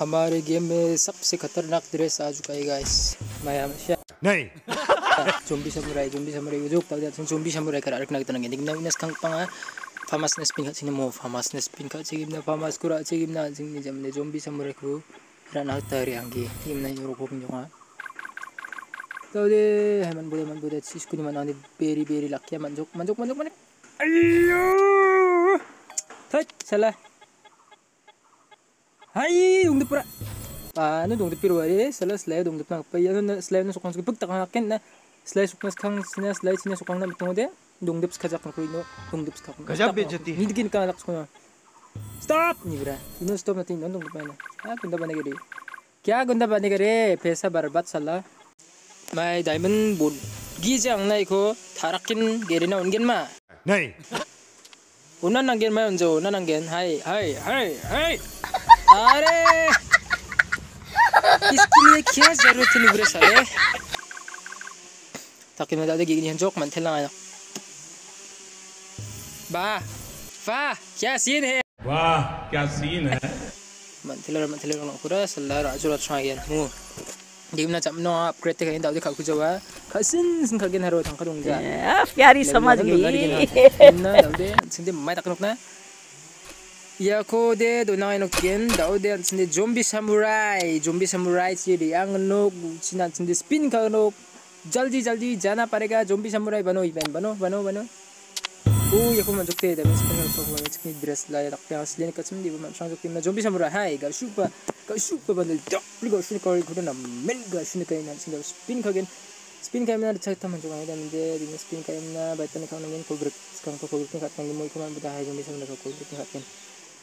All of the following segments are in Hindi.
हमारे गेम में सबसे खतरनाक ड्रेस आ चुका है गाइस मैं हमेशा नहीं। चुंबी समुराई चुंबी समुराई जो पक जाते हैं चुंबी समुराई कर अर्कना कितना गेंद ना विनस खंग पंगा फामास ने स्पिन खाची ने मो फामास ने स्पिन खाची गेम ना फामास को राची गेम ना जिंग ने जमने। चुंबी समुराई को रन आउट तैयारी आंगे। टीम ने जोरो को पिंजो का तो दे है मन बोले मन बोले चीज़ को मन आने बेरी बेरी लक्की थे Ay, đập dipra. Ano dung dipiro ay sala slay dung dipna pa yan na slay na sukang sukang takang akin na slay sukang kang sina slay sina sukang na bitungo de dung dips kajak đập kuino dung dips kakang. Kajak be jati. Nidgin ka laks ko na. Stop ni bra. Ino stop natin non dung dipna. Ah, gunda ba nagari. Kya gunda ba nagari? Pesa barbat sala. May diamond board. Gijang na iko tarakin gerina ungen ma. Nay. Unan nanggen ma unjo, unan nanggen. Hai, hai, hai, hai. अरे! इसके लिए क्या ज़रूरत थी निबरे साले? ताकि मैं दादा गिगी जोक मन थे लाया वाह वाह क्या सीन है? वाह क्या सीन है? मंथिलर मंथिलर नो पूरा सल्ला राजू रचना ये मु दिवना चमनो आप क्रेते कहीं दादी खाकु जवा खसिन सिन खगिन हरो थंखा दुंगा प्यारी समझ गई। ना दादी सिंदे मैं तक ना Yakodedo nine again, Dowden the zombie samurai, zombie samurai, tsi de ang no, Chinan the spin kano, Jaldi Jaldi, Jana Parega, zombie samurai, Bano, even Bano, Bano, Bano. Oh, Yakuman Jokte, the best friend of the kid dress like a pants, Link, Katsun, man shang Shank, na zombie samurai, hi, Gashupa, Gashupa, Bano, Dupligo, Shinko, Kuna, Melga, Shinka, and spin again. Spin camera छ त मान्छे भने मैले दिन स्पिन क्यामेरा बाइतन खाउन गेन कोग्रुप स्कनको कोग्रुप खात मैले मोइको मान बताहे जमिसन को ka खात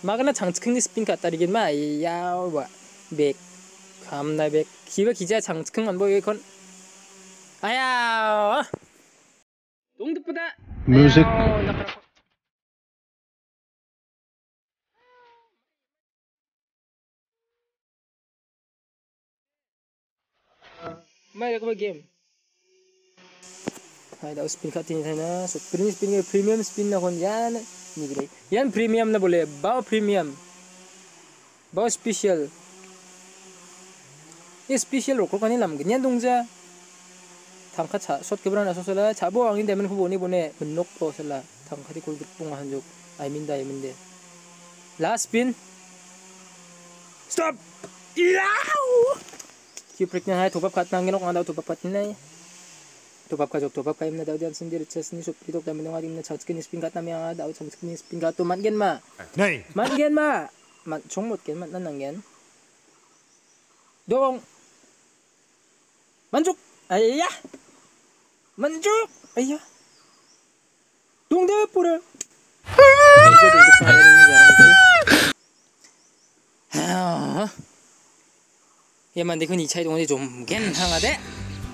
막나 장츠큰 스핀카 따리긴 마 야와 백 감나 백 기와 기자 장츠큰 안보 이건 아야 동득보다 뮤직 Mai aku game. Hai dah spin kat ini sana. So, spin spin premium spin nak kon jalan. Hindi bilay. Yan, premium na bule. Bao premium. Bao special. 이 스피셜 로컬 간이 남 그냥 동자 당카 차 솥급으로 나서서라 자보 왕이 되면 후보니 보내 문록 보슬라 당카디 골급봉 한족 아이민다 아이민데 라스빈 스톱 이라우 기프릭냐 하이 도박 같은 한개 놓고 간다고 도박 같은 날 조밥과 족조밥과 임나 다우디안 승제르 체스니 쇼피독 담미노가 임나 차츠킨 이스핀 가타미야 다우 참스킨 이스핀 가토 만겐마 네 만겐마 만 종못겐마 난난겐 동 만족 아야 만족 아야 동대포를 얘만 내건 2차이 동원이 좀 괜찮아대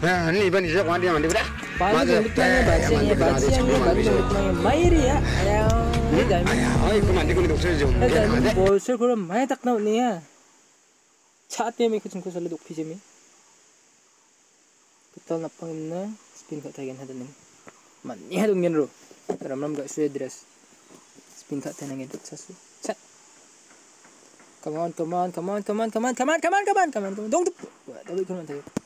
ini bani sok mandi mandi udah paling gendutnya bacanya bacanya gendutnya mairi ya ayam ayam oh itu mandi kulit dokter jom bolse kurang main tak nau nih ya chatnya mikir cungku salah dok pijami kita lapang ini spin kat tagihan hati nih mandi hati ram ram gak sudah dress spin kat tanah ngin sasu chat Come on, come on, come on, come on, come on, come on, come on, come on, come on, come on, tapi kau.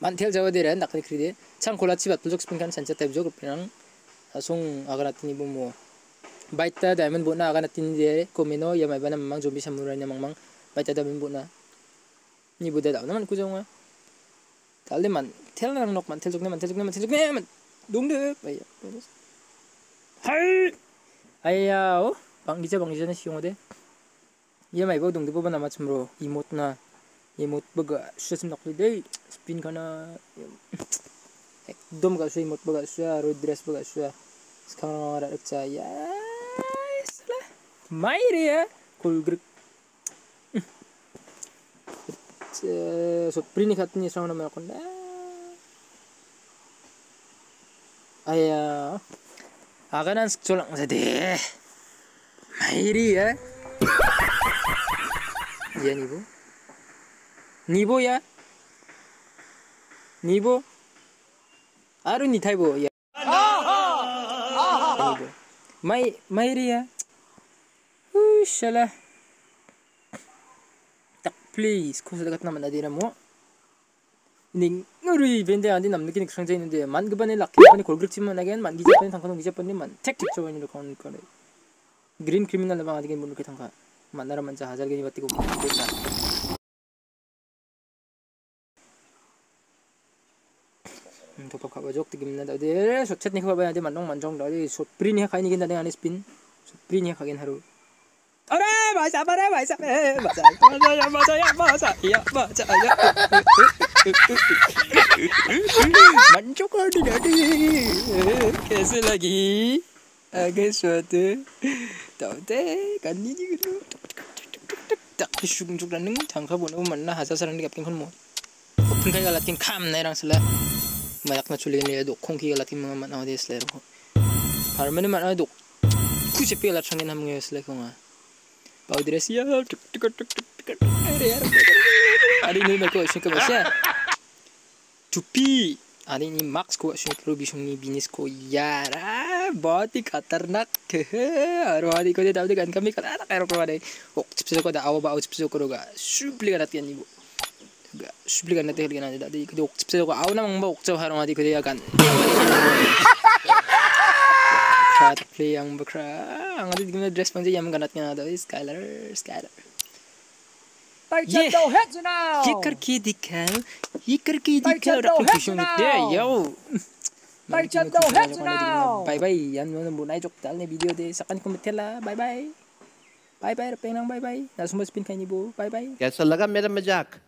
mantel jawa de ren dakri kride chang khola chi bat jok spin kan chan chata bjo kri nang asung agana tini bu mo baita d a m o n bu na agana tini de komino ya mai bana mang jombi samurai na mang mang baita d a m o n bu na ni bu de da man kujong 달리 만 텔랑 녹 만텔 죽네 만텔 죽네 만텔 죽네 만 농대 아야 할 아야오 방기자 방기자는 시용어대 얘 말고 농대 뽑아 남아 참으로 이모트나 emot baga shesum nak de spin kana एकदम गासु emot baga sua ro dress baga sua sekarang ada rekca ya salah mai dia kul grek so prini khatni sama nama kon aya aganan cholang sa de mairi ya ya 니보야? 니보? 아르니 타이보 야. 아하! 아하! 마이 마이리야. 우샬라. 딱 플레이스 코스다 같은 나만 나디라 뭐. 닝 우리 벤데 안디 남는 상자 있는데 만그반에 락키반에 골그치만 하겐 만기자반에 상관은 기자반에만 택택 저번으로 가는 거래. 그린 크리미널 나방 아디게 모르게 당가 만나라 만자 하자르게 바티고 tigim na de so chet ni khaba ade man nong man jong da de so pri ni khai ni gen da ani spin so pri ni khagen haru अरे भाई साहब अरे भाई साहब ए मजा मजा मजा या मजा या मजा या मंचो कर दी डैडी कैसे लगी आगे suatu tahu deh kan ini gitu tak kisung juk dan nung tangka bono mana hasa sarang di kapkin kon mo pun kaya latin kam na irang sila mayak na chulin niya do kong kaya latin mga man awde sila ko harmoni man do kusipi alat sangin hamung ya sila ko nga Pau dire siya tuk tuk tuk tuk tuk Ari ni mereka isu ke bahasa Tupi Ari ni max ko isu ke bisung ni binis ko yara बहुत ही खतरनाक और वादी को दाव kan kami kata anak aero ko dai ok chipso ko da awa ba chipso ko ga supli ga tian ni bo ga supli ga nate ga na da di ko ok chipso ko aw na mang ba ok chaw harong adi ko ya kan Krat play yang bakra ang adi gimana dress pang jam ganat nga da Skylar Skylar Tay Yeah. chân đầu hết rồi nào ये करके दिखाओ ये करके दिखाओ रखो hết दे यो bye bye yan mo mo nai jok dal ne video de sakan ko metela bye bye bye bye penang bye bye na sumba spin kay ni bo bye bye कैसा लगा मेरा मज़ाक